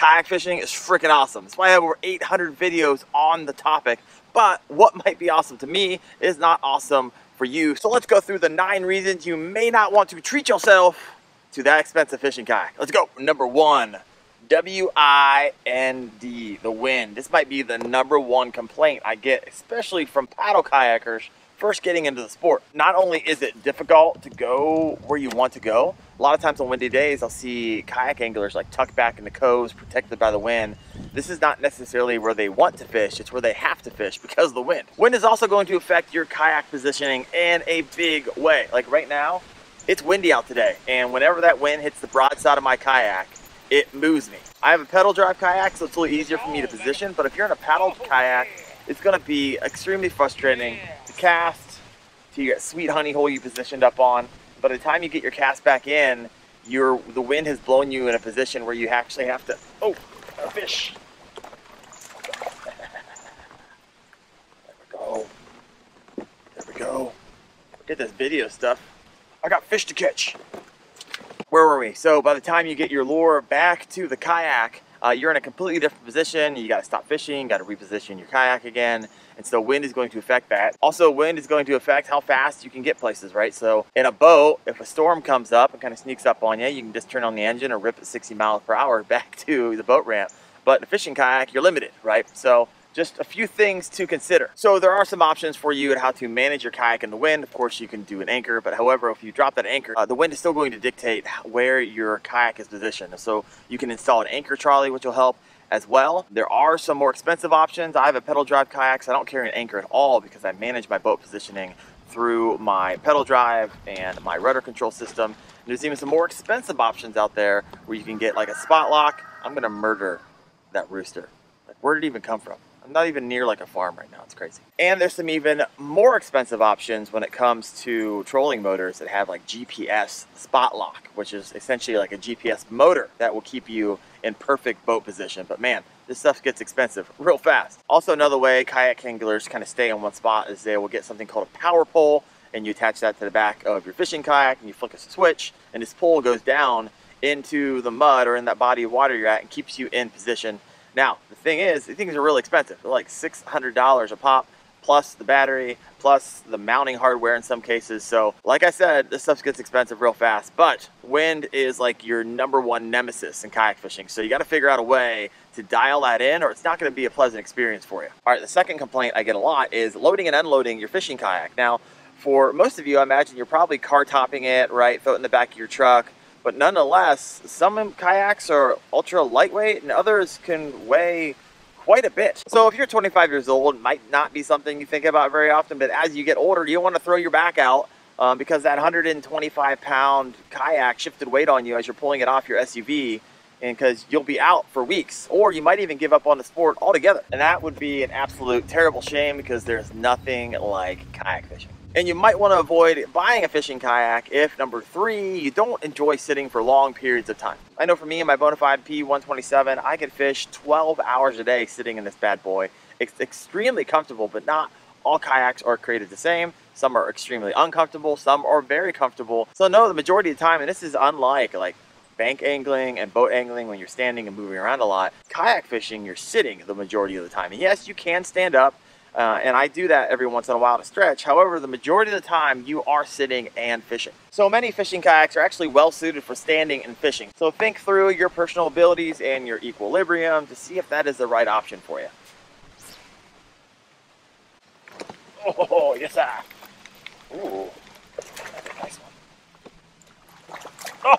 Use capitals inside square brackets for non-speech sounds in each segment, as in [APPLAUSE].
Kayak fishing is freaking awesome. That's why I have over 800 videos on the topic. But what [LAUGHS] might be awesome to me is not awesome for you. So let's go through the nine reasons you may not want to treat yourself to that expensive fishing kayak. Let's go. Number one, W-I-N-D, the wind. This might be the number one complaint I get, especially from paddle kayakers first getting into the sport. Not only is it difficult to go where you want to go, a lot of times on windy days, I'll see kayak anglers like tucked back in the coves, protected by the wind. This is not necessarily where they want to fish, it's where they have to fish because of the wind. Wind is also going to affect your kayak positioning in a big way. Like right now, it's windy out today, and whenever that wind hits the broadside of my kayak, it moves me. I have a pedal drive kayak, so it's a little easier for me to position, but if you're in a paddle kayak, it's gonna be extremely frustrating to cast, to get sweet honey hole you positioned up on. By the time you get your cast back in, your the wind has blown you in a position where you actually have to, oh, a fish. [LAUGHS] There we go. There we go. Get this video stuff. I got fish to catch where were we? So by the time you get your lure back to the kayak, uh, you're in a completely different position. You got to stop fishing, got to reposition your kayak again. And so wind is going to affect that. Also, wind is going to affect how fast you can get places, right? So in a boat, if a storm comes up and kind of sneaks up on you, you can just turn on the engine or rip at 60 miles per hour back [LAUGHS] to the boat ramp. But in a fishing kayak, you're limited, right? So just a few things to consider. So there are some options for you at how to manage your kayak in the wind. Of course, you can do an anchor, but however, if you drop that anchor, uh, the wind is still going to dictate where your kayak is positioned. So you can install an anchor trolley, which will help as well. There are some more expensive options. I have a pedal drive kayak, so I don't carry an anchor at all because I manage my boat positioning through my pedal drive and my rudder control system. And there's even some more expensive options out there where you can get like a spot lock. I'm gonna murder that rooster. Like, where did it even come from? I'm not even near like a farm right now. It's crazy. And there's some even more expensive options when it comes to trolling motors that have like GPS spot lock, which is essentially like a GPS motor that will keep you in perfect boat position. But man, this stuff gets expensive real fast. Also, another way kayak anglers kind of stay in one spot is they will get something called a power pole and you attach that to the back of your fishing kayak and you flick a switch and this pole goes down into the mud or in that body of water you're at and keeps you in position now, the thing is, these things are really expensive. They're like $600 a pop, plus the battery, plus the mounting hardware in some cases. So, like I said, this stuff gets expensive real fast. But wind is like your number one nemesis in kayak fishing. So you got to figure out a way to dial that in or it's not going to be a pleasant experience for you. All right, the second complaint I get a lot is loading and unloading your fishing kayak. Now, for most of you, I imagine you're probably car topping it, right? Throw it in the back of your truck but nonetheless, some kayaks are ultra lightweight and others can weigh quite a bit. So if you're 25 years old, might not be something you think about very often, but as you get older, you want to throw your back out um, because that 125 pound kayak shifted weight on you as you're pulling it off your SUV and because you'll be out for weeks or you might even give up on the sport altogether. And that would be an absolute terrible shame because there's nothing like kayak fishing. And you might want to avoid buying a fishing kayak if, number three, you don't enjoy sitting for long periods of time. I know for me and my Bonafide P127, I could fish 12 hours a day sitting in this bad boy. It's extremely comfortable, but not all kayaks are created the same. Some are extremely uncomfortable, some are very comfortable. So no, the majority of the time, and this is unlike like bank angling and boat angling when you're standing and moving around a lot, kayak fishing, you're sitting the majority of the time. And yes, you can stand up, uh, and I do that every once in a while to stretch. However, the majority of the time you are sitting and fishing. So many fishing kayaks are actually well suited for standing and fishing. So think through your personal abilities and your equilibrium to see if that is the right option for you. Oh, yes, I. Ooh, that's a nice one.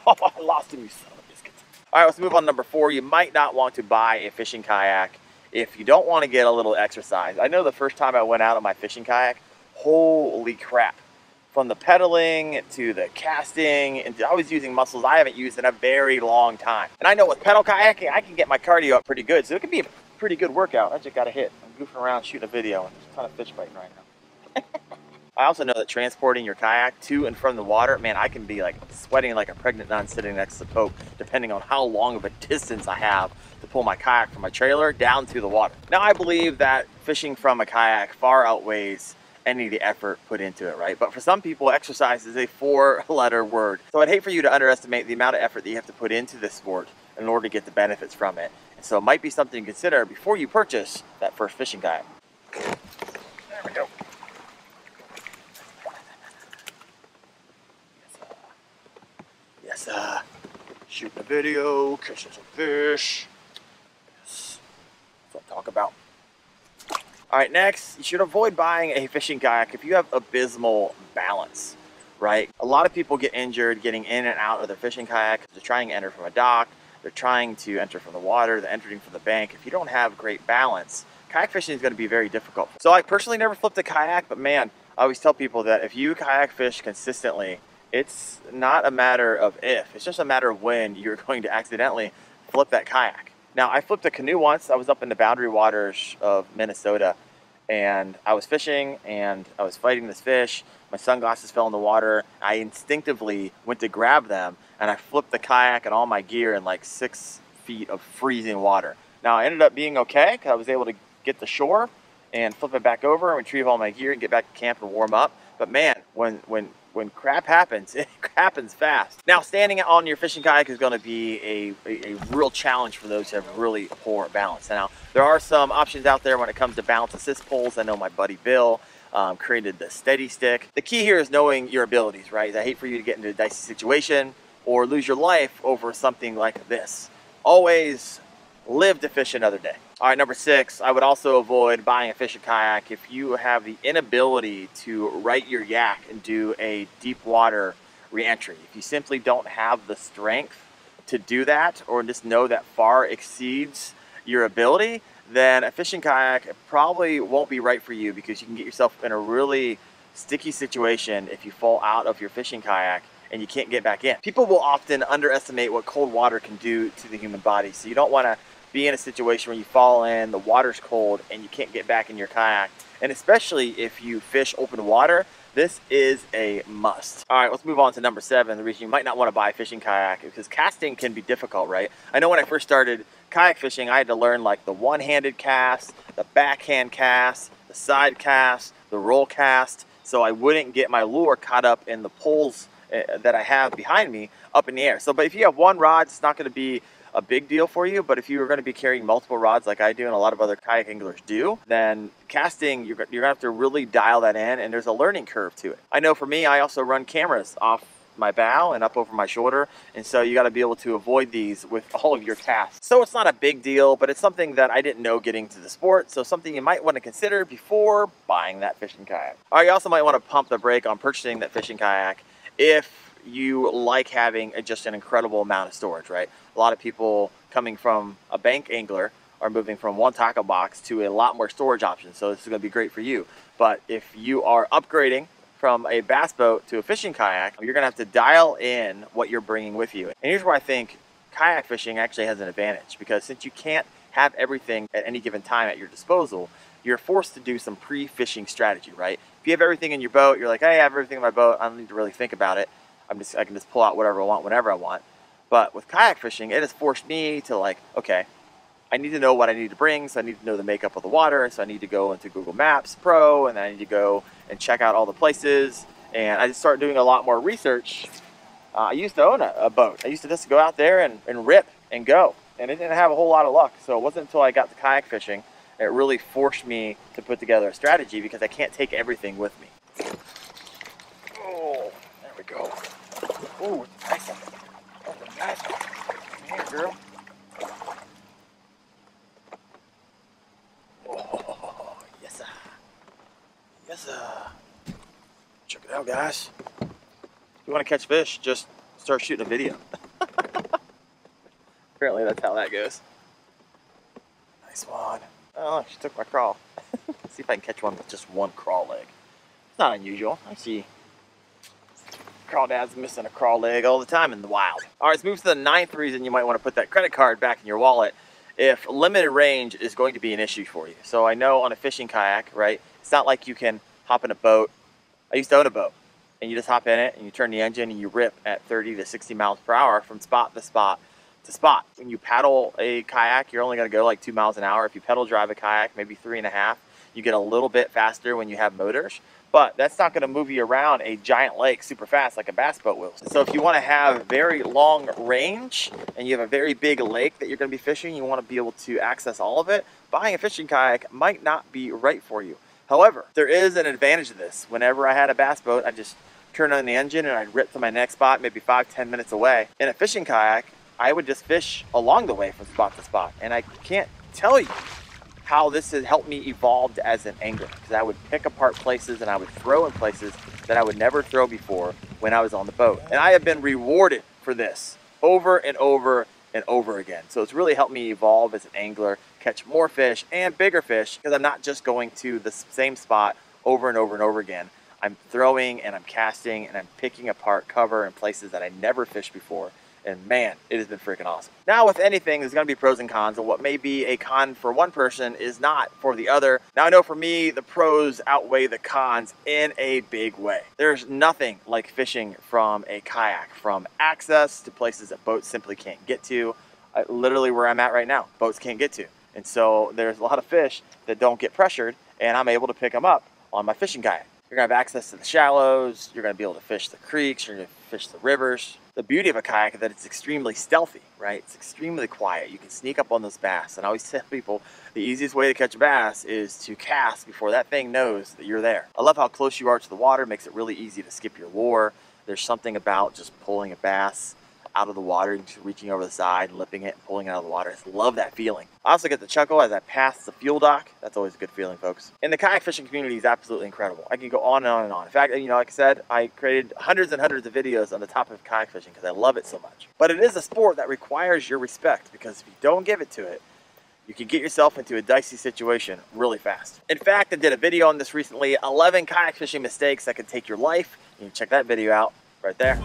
Oh, I lost him, you son of a biscuit. All right, let's move on to number four. You might not want to buy a fishing kayak if you don't want to get a little exercise. I know the first time I went out on my fishing kayak, holy crap. From the pedaling to the casting, and I was using muscles I haven't used in a very long time. And I know with pedal kayaking, I can get my cardio up pretty good, so it can be a pretty good workout. I just got a hit. I'm goofing around shooting a video, and there's a ton of fish biting right now. [LAUGHS] I also know that transporting your kayak to and from the water, man, I can be like sweating like a pregnant nun sitting next to the Pope, depending on how long of a distance I have to pull my kayak from my trailer down to the water. Now, I believe that fishing from a kayak far outweighs any of the effort put into it, right? But for some people, exercise is a four letter word. So I'd hate for you to underestimate the amount of effort that you have to put into this sport in order to get the benefits from it. So it might be something to consider before you purchase that first fishing kayak. There we go. Yes, uh, shooting a video, catching some fish. Yes, that's what I talk about. All right, next, you should avoid buying a fishing kayak if you have abysmal balance, right? A lot of people get injured getting in and out of their fishing kayak. They're trying to enter from a dock, they're trying to enter from the water, they're entering from the bank. If you don't have great balance, kayak fishing is going to be very difficult. So I personally never flipped a kayak, but man, I always tell people that if you kayak fish consistently, it's not a matter of if, it's just a matter of when you're [LAUGHS] going to accidentally flip that kayak. Now, I flipped a canoe once. I was up in the boundary waters of Minnesota and I was fishing and I was fighting this fish. My sunglasses fell in the water. I instinctively went to grab them and I flipped the kayak and all my gear in like six feet of freezing water. Now, I ended up being okay because I was able to get the shore and flip it back over and retrieve all my gear and get back to camp and warm up. But man, when when when crap happens, [LAUGHS] it happens fast. Now, standing on your fishing kayak is going to be a, a, a, real challenge for those who have really poor balance. Now, there are some options out there when it comes to balance assist poles. I know my buddy Bill um, created the Steady Stick. The key here is knowing your abilities, right? I hate for you to get into a dicey situation or lose your life over something like this. Always live to fish another day. All right, number six, I would also avoid buying a fishing kayak if you have the inability to right your yak and do a deep water reentry. If you simply don't have the strength to do that or just know that far exceeds your ability, then a fishing kayak probably won't be right for you because you can get yourself in a really sticky situation if you fall out of your fishing kayak and you can't get back in. People will often underestimate what cold water can do to the human body. So you don't want to be in a situation where you fall in, the water's cold, and you can't get back in your kayak. And especially if you fish open water, this is a must. All right, let's move on to number seven. The reason you might not want to buy a fishing kayak is because casting can be difficult, right? I know when I first started kayak fishing, I had to learn like the one-handed cast, the backhand cast, the side cast, the roll cast, so I wouldn't get my lure caught up in the poles eh, that I have behind me up in the air. So, but if you have one rod, it's not going to be a big deal for you. But if you are going to be carrying multiple rods like I do and a lot of other kayak anglers do, then casting, you're, you're going to have to really dial that in and there's a learning curve to it. I know for me, I also run cameras off my bow and up over my shoulder. And so you got to be able to avoid these with [LAUGHS] all of your casts. So it's not a big deal, but it's something that I didn't know getting to the sport. So something you might want to consider before buying that fishing kayak. All right, you also might want to pump the brake on purchasing that fishing kayak if you like having a, just an incredible amount of storage, right? A lot of people coming from a bank angler are moving from one tackle box to a lot more storage options. So this is going to be great for you. But if you are upgrading from a bass boat to a fishing kayak, you're going to have to dial in what you're bringing with you. And here's where I think kayak fishing actually has an advantage because since you can't have everything at any given time at your disposal, you're forced to do some pre-fishing strategy, right? If you have everything in your boat, you're like, hey, I have everything in my boat. I don't need to really think about it. I'm just I can just pull out whatever I want whenever I want. But with kayak fishing, it has forced me to like, okay, I need to know what I need to bring, so I need to know the makeup of the water, so I need to go into Google Maps Pro, and then I need to go and check out all the places, and I just started doing a lot more research. Uh, I used to own a, a, boat. I used to just go out there and, and rip and go, and it didn't have a whole lot of luck. So it wasn't until I got to kayak fishing it really forced me to put together a strategy because I can't take everything with me. Oh, there we go. Ooh, nice one. That's a nice one. Come here, girl. Oh, yes, sir. Yes, sir. Check it out, guys. If you want to catch fish, just start shooting a video. [LAUGHS] Apparently that's how that goes. Nice one. Oh, she took my crawl. [LAUGHS] see if I can catch one with just one crawl leg. It's not unusual. I see crawdads missing a crawl leg all the time in the wild. All right, let's move to the ninth reason you might want to put that credit card back in your wallet if limited range is going to be an issue for you. So I know on a fishing kayak, right, it's not like you can hop in a boat. I used to own a boat and you just hop in it and you turn the engine and you rip at 30 to 60 miles per hour from spot to spot to spot. When you paddle a kayak, you're only going to go like two miles an hour. If you pedal drive a kayak, maybe three and a half, You get a little bit faster when you have motors, but that's not going to move you around a giant lake super fast like a bass boat will. So if you want to have very long range and you have a very big lake that you're going to be fishing, you want to be able to access all of it, buying a fishing kayak might not be right for you. However, there is an advantage to this. Whenever I had a bass boat, I just turned on the engine and I'd rip to my next spot, maybe five, ten minutes away. In a fishing kayak, I would just fish along the way from spot to spot. And I can't tell you how this has helped me evolve as an angler because I would pick apart places and I would throw in places that I would never throw before when I was on the boat. And I have been rewarded for this over and over and over again. So it's really helped me evolve as an angler, catch more fish and bigger fish because I'm not just going to the same spot over and over and over again. I'm throwing and I'm casting and I'm picking apart cover in places that I never fished before. And man, it has been freaking awesome. Now with anything, there's gonna be pros and cons, and what may be a con for one person is not for the other. Now I know for me, the pros outweigh the cons in a big way. There's nothing like fishing from a kayak, from access to places that boats simply can't get to. Uh, literally where I'm at right now, boats can't get to. And so there's a lot of fish that don't get pressured, and I'm able to pick them up on my fishing kayak. You're gonna have access to the shallows, you're gonna be able to fish the creeks, you're gonna fish the rivers. The beauty of a kayak is that it's extremely stealthy, right? It's extremely quiet. You can sneak up on those bass. And I always tell people the easiest way to catch a bass is to cast before that thing knows that you're there. I love how close you are to the water, it makes it really easy to skip your lure. There's something about just pulling a bass out of the water just reaching over the side and lipping it and pulling it out of the water. I love that feeling. I also get the chuckle as I pass the fuel dock. That's always a good feeling, folks. And the kayak fishing community is absolutely incredible. I can go on and on and on. In fact, you know, like I said, I created hundreds and hundreds of videos on the topic of kayak fishing because I love it so much. But it is a sport that requires your respect because if you don't give it to it, you can get yourself into a dicey situation really fast. In fact, I did a video on this recently, 11 kayak fishing mistakes that could take your life. You can check that video out right there.